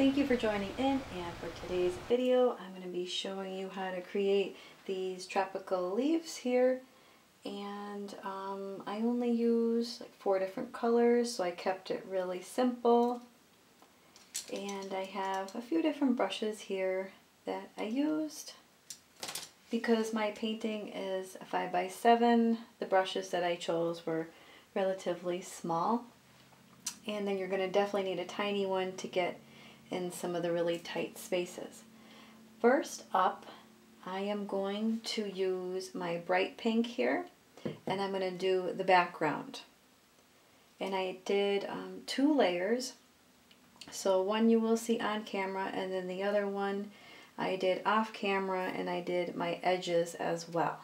Thank you for joining in and for today's video I'm going to be showing you how to create these tropical leaves here. And um, I only use like four different colors so I kept it really simple. And I have a few different brushes here that I used. Because my painting is a 5 by 7 the brushes that I chose were relatively small. And then you're going to definitely need a tiny one to get in some of the really tight spaces. First up I am going to use my bright pink here and I'm going to do the background. And I did um, two layers. So one you will see on camera and then the other one I did off camera and I did my edges as well.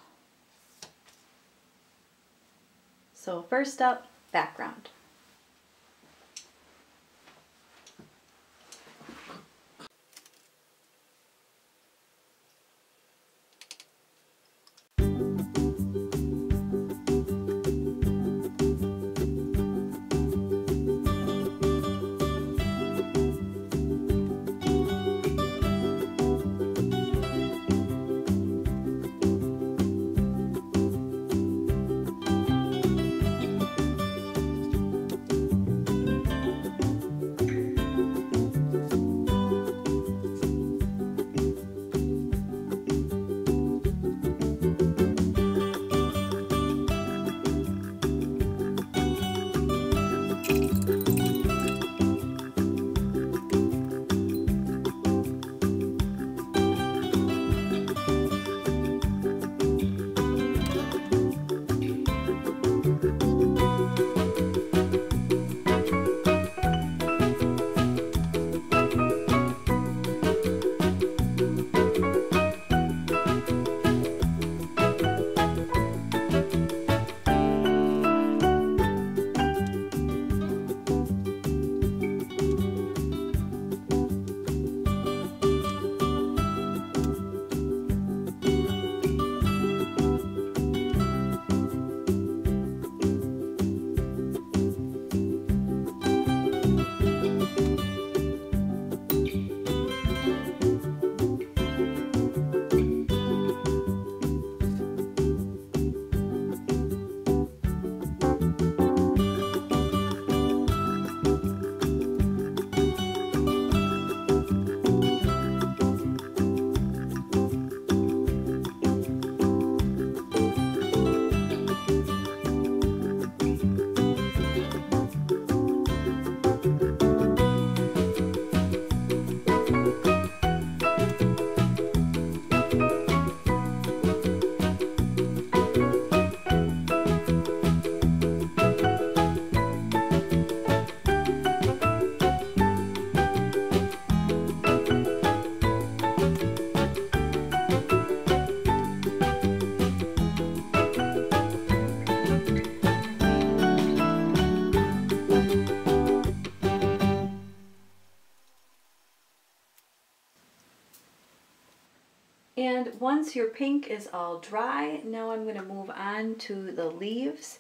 So first up, background. And once your pink is all dry, now I'm going to move on to the leaves.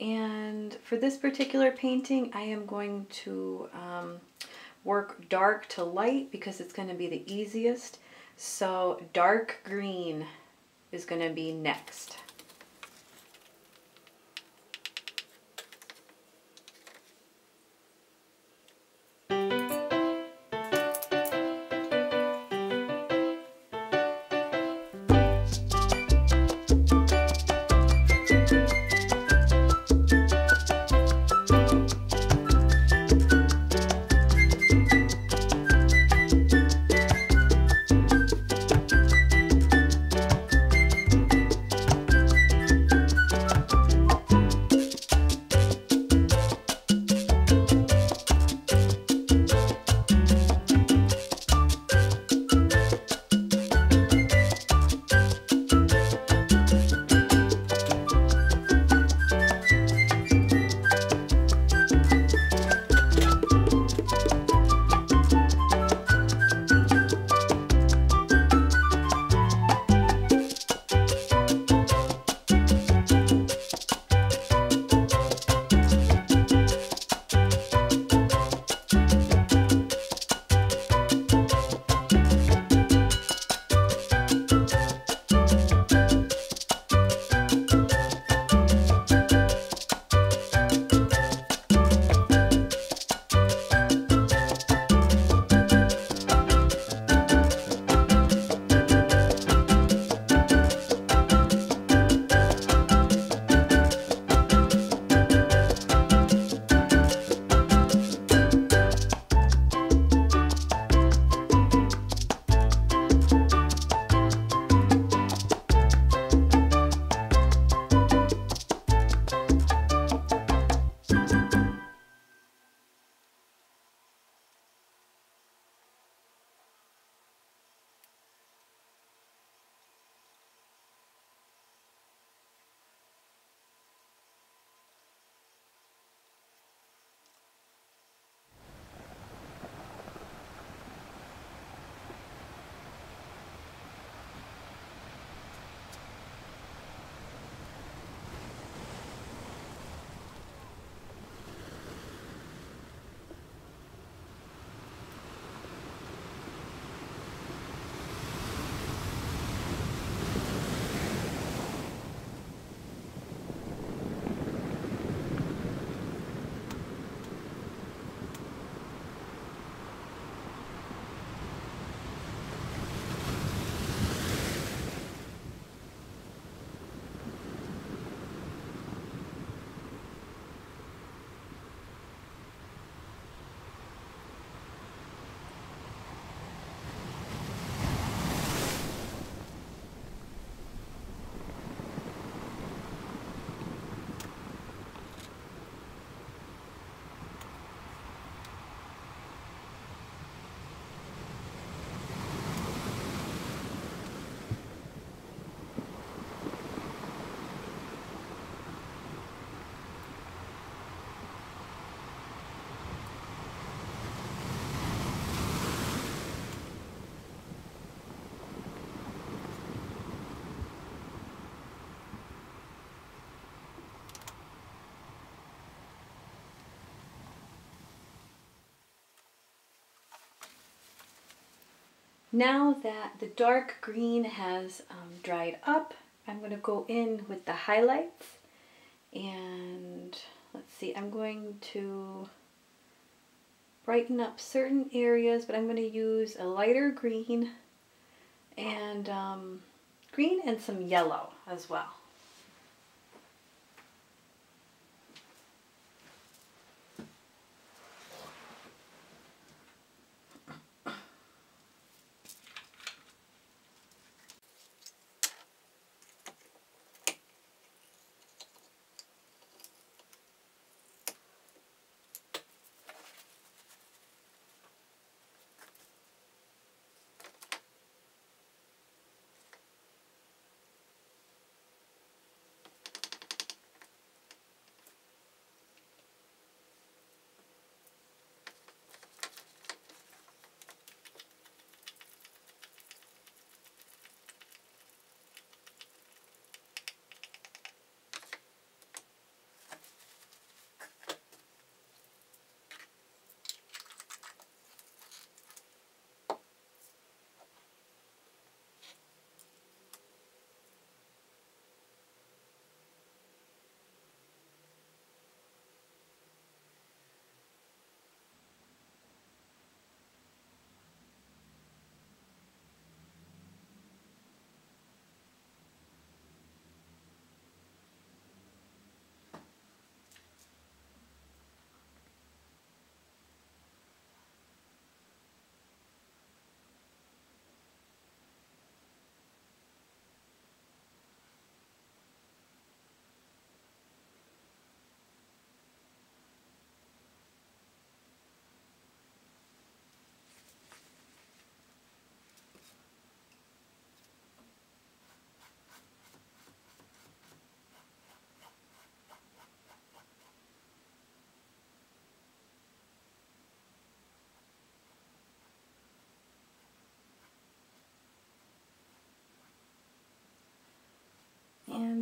And for this particular painting, I am going to um, work dark to light because it's going to be the easiest. So dark green is going to be next. Now that the dark green has um, dried up, I'm going to go in with the highlights and let's see, I'm going to brighten up certain areas, but I'm going to use a lighter green and um, green and some yellow as well.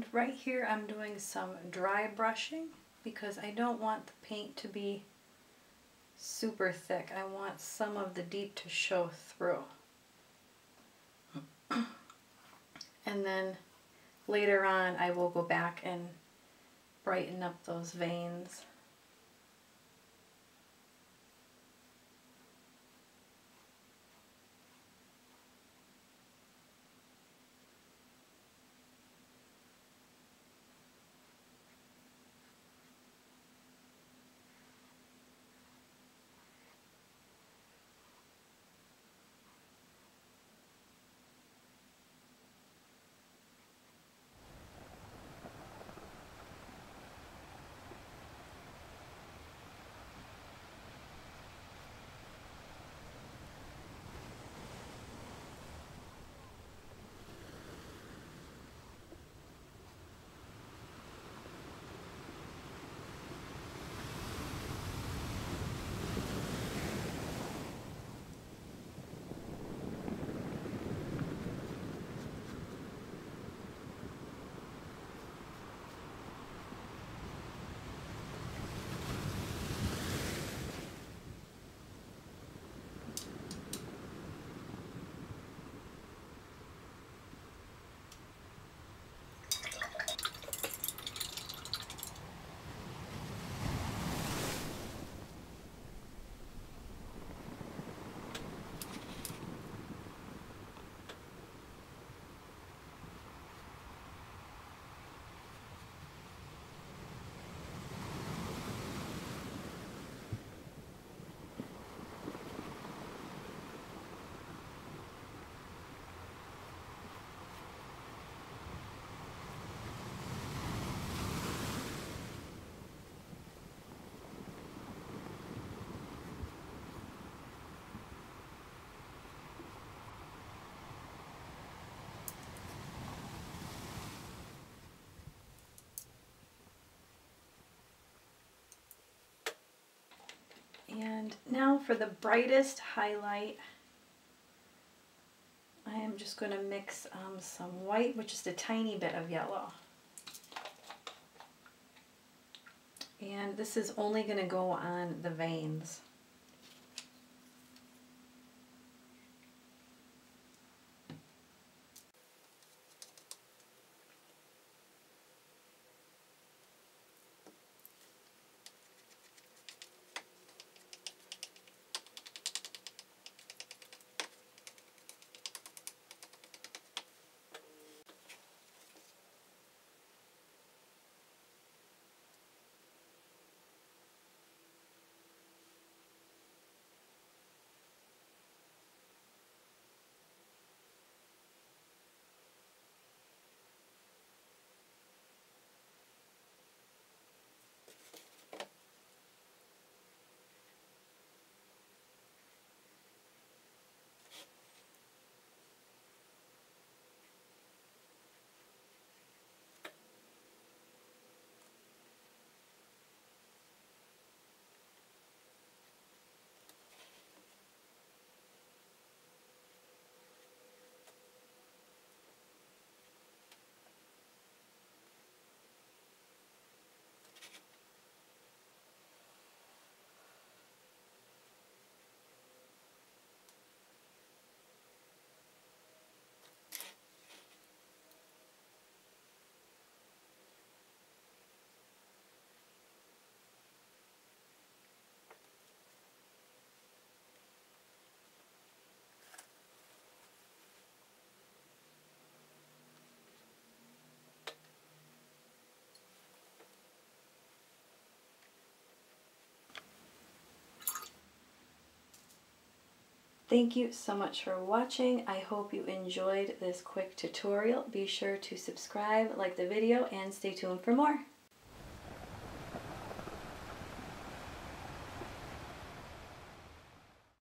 And right here I'm doing some dry brushing because I don't want the paint to be super thick. I want some of the deep to show through. and then later on I will go back and brighten up those veins. And now for the brightest highlight, I am just going to mix um, some white with just a tiny bit of yellow. And this is only going to go on the veins. Thank you so much for watching. I hope you enjoyed this quick tutorial. Be sure to subscribe, like the video, and stay tuned for more.